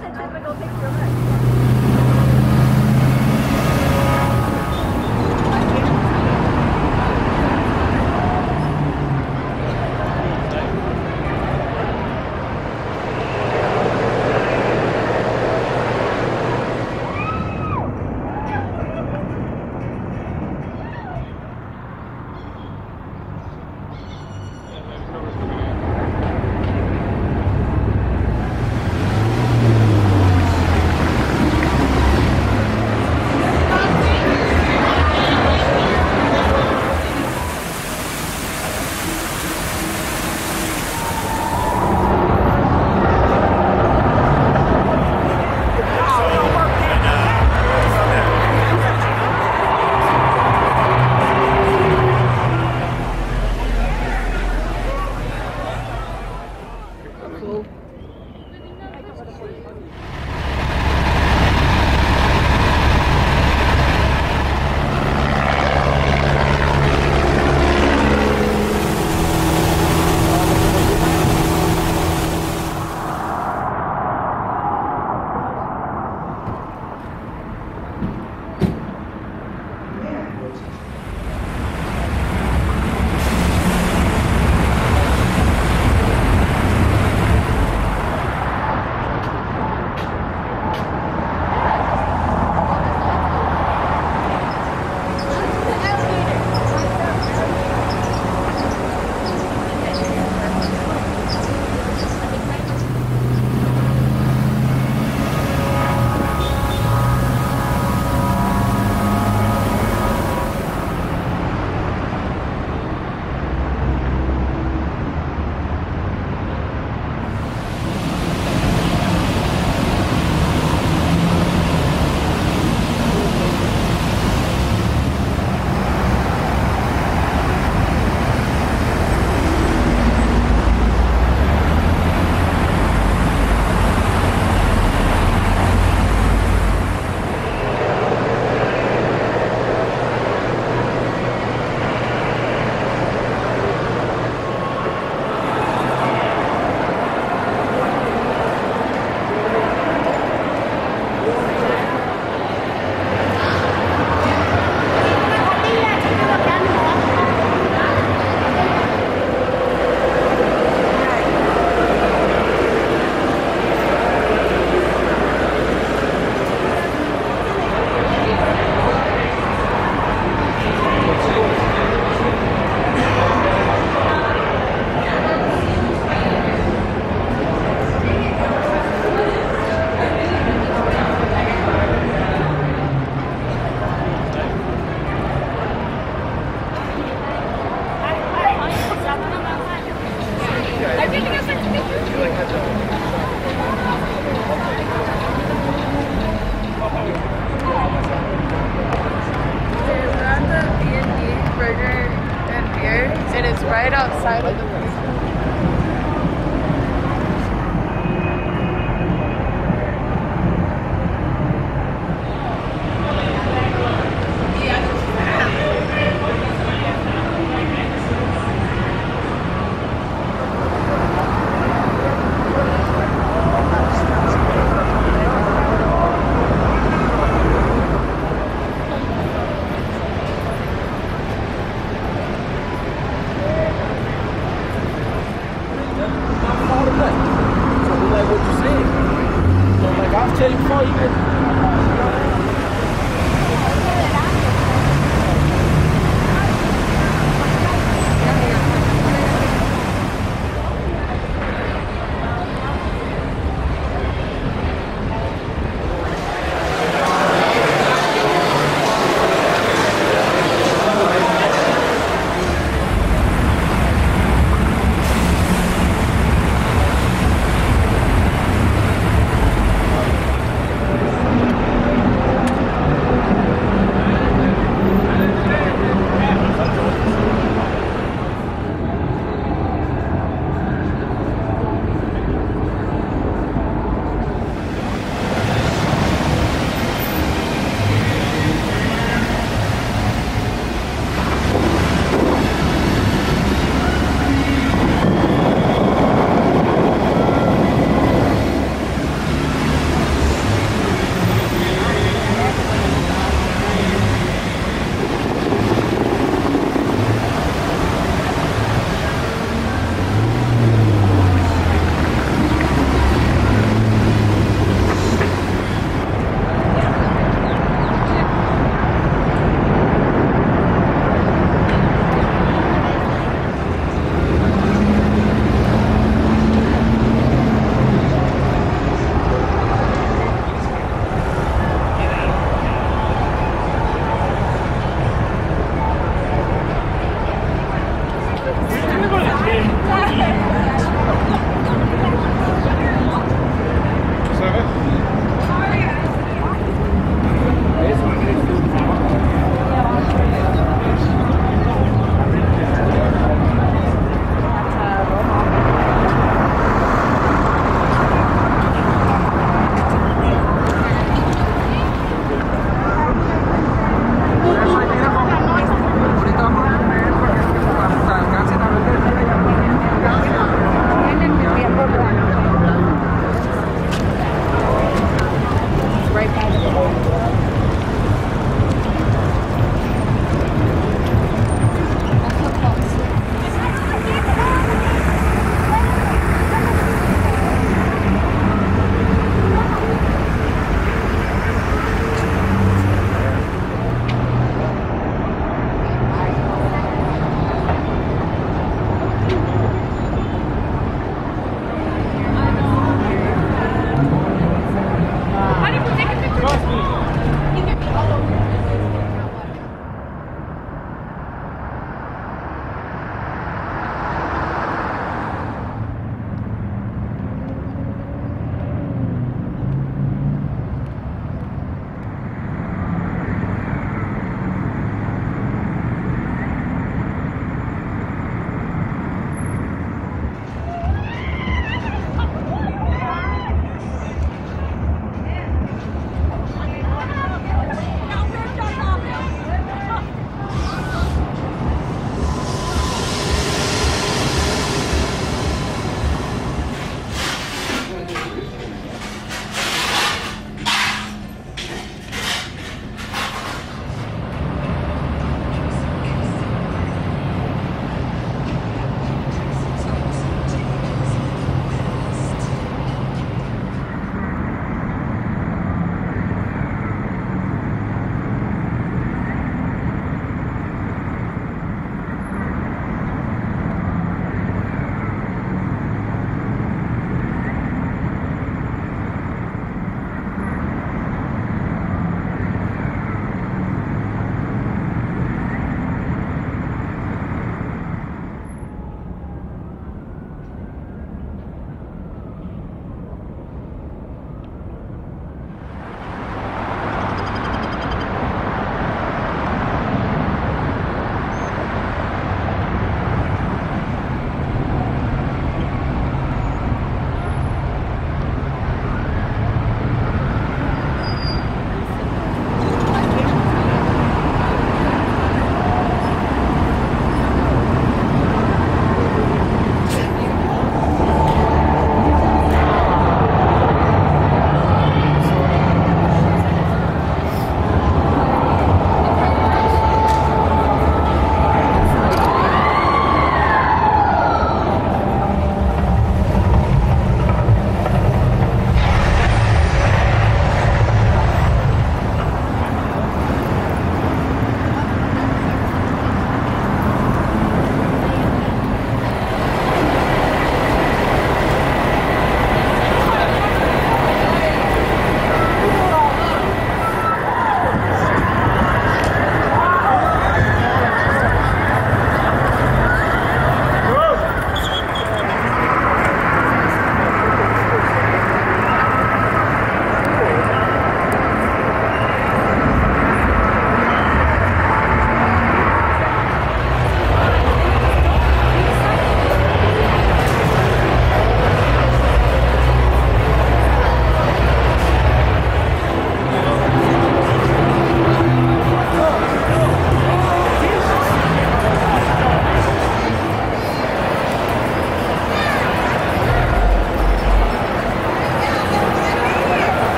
That's a typical picture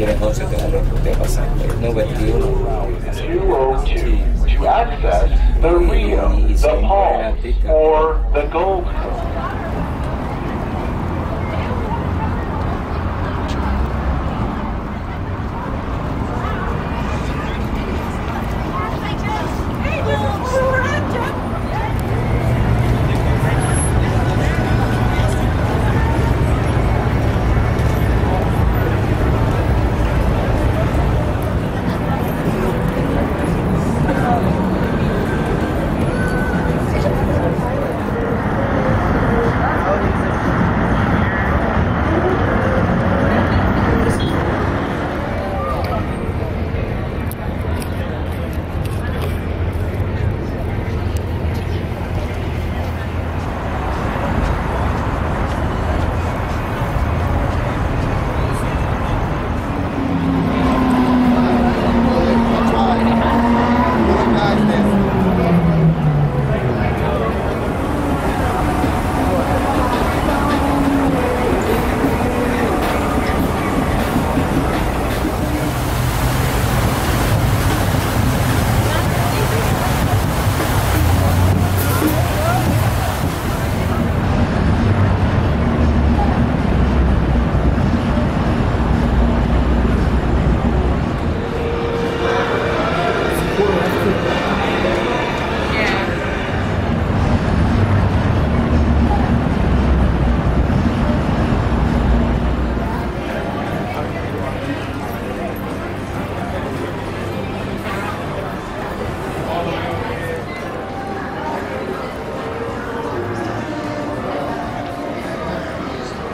quieres 12 te te 91 to access the Rio, the Palm, or the Gold Coast.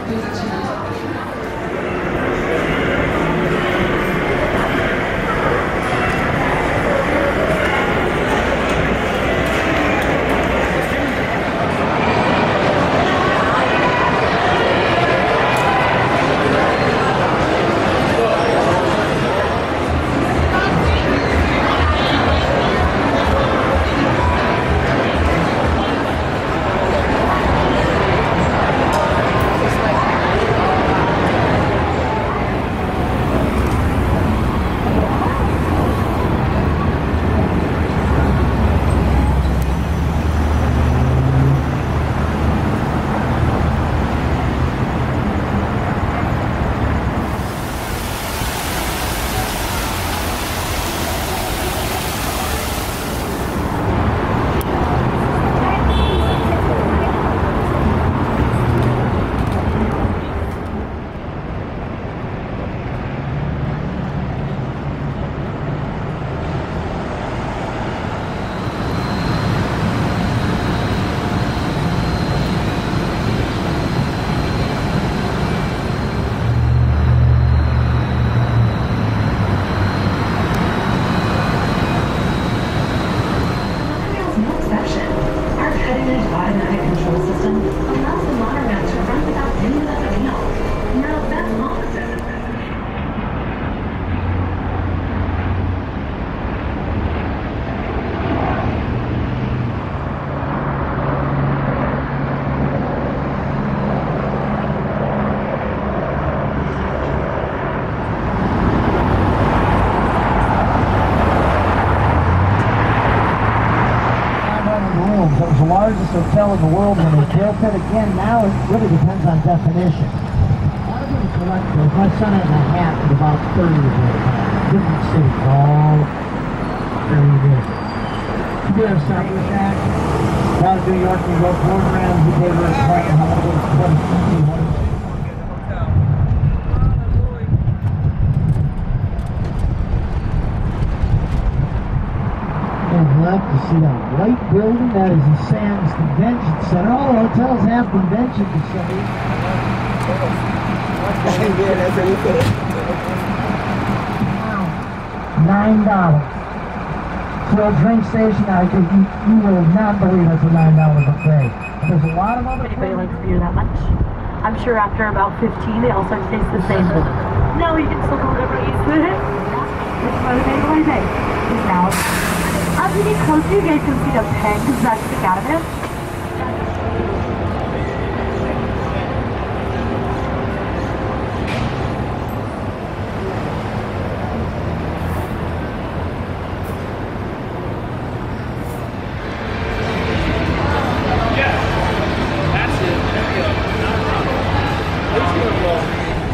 네, 그래서 지금 the largest hotel in the world when they built it. Again, now it really depends on definition. A of. My son has a hat with about 30 of those. Different cities, all very good. You do something with that? Down in New York, you go programs, you pay for a car, how much was left to see that white building that is the Sands Convention Center. All the hotels have convention facilities. yeah, that's anything. Nine dollars. For a drink station, I think you, you will not believe it's a nine dollar buffet. There's a lot of other anybody likes beer that much. I'm sure after about 15, they all start to taste the same. No, you can still go whatever you want. That's why the name of my day is now. As we get closer, you guys can see the out of him.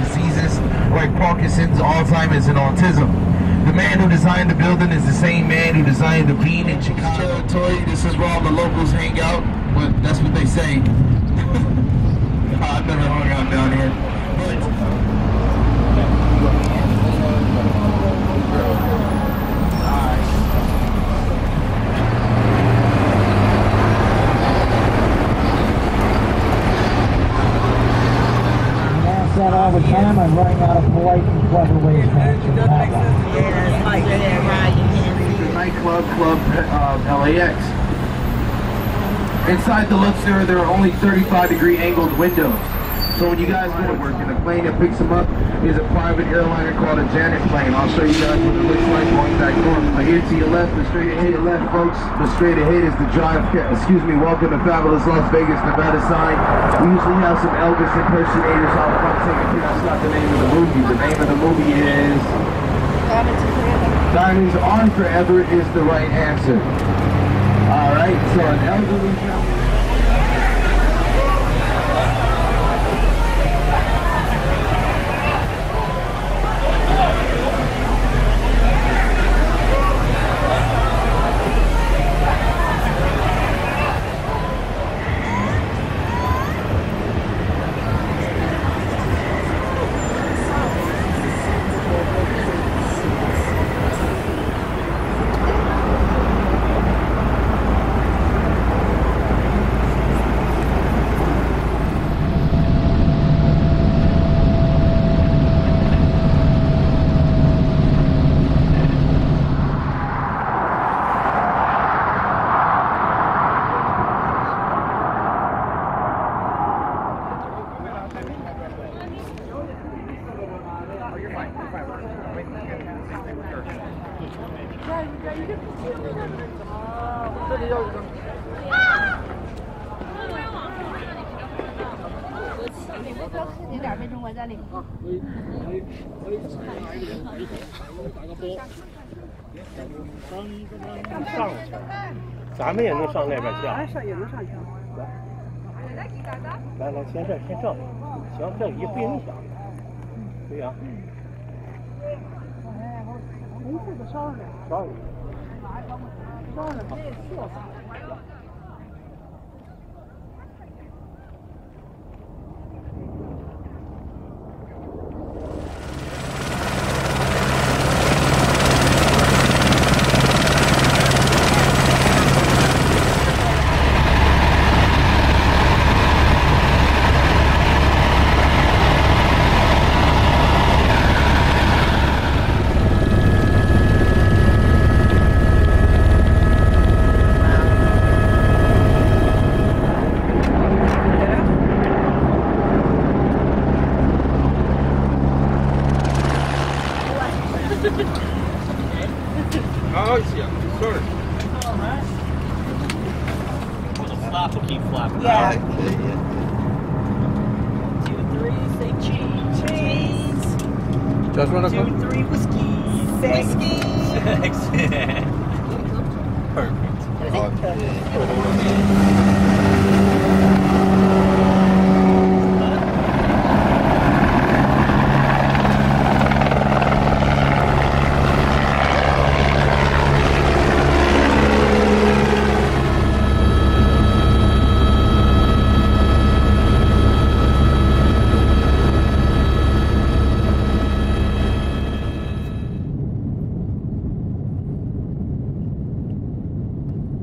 diseases like Parkinson's, Alzheimer's, and autism. The man who designed the building is the same man who designed the bean in Chicago. Toy, this is where all the locals hang out, but that's what they say. I've never hung out down here. But that all the time. I'm running out of polite and clever ways to answer that one. the nightclub club uh, LAX. Inside the Luxor, there are only 35 degree angled windows. So when you guys go to work in a plane that picks them up is a private airliner called a Janet plane. I'll show you guys what it looks like going back north. But here to your left, the straight ahead left, folks. The straight ahead is the drive. Excuse me, welcome to fabulous Las Vegas, Nevada sign. We usually have some Elvis impersonators out front taking pictures. That's not the name of the movie. The name of the movie is Diamonds Are Forever is the right answer. All right, so an elderly 上去，咱们也能上那边去。哎，上也能上去。来来，先这先这，行，这一不影响。对呀。没事的，稍着点，稍一稍着点。好 Josh, want to Two, three, whiskey. Six. Whiskey. Six. Perfect. Uh,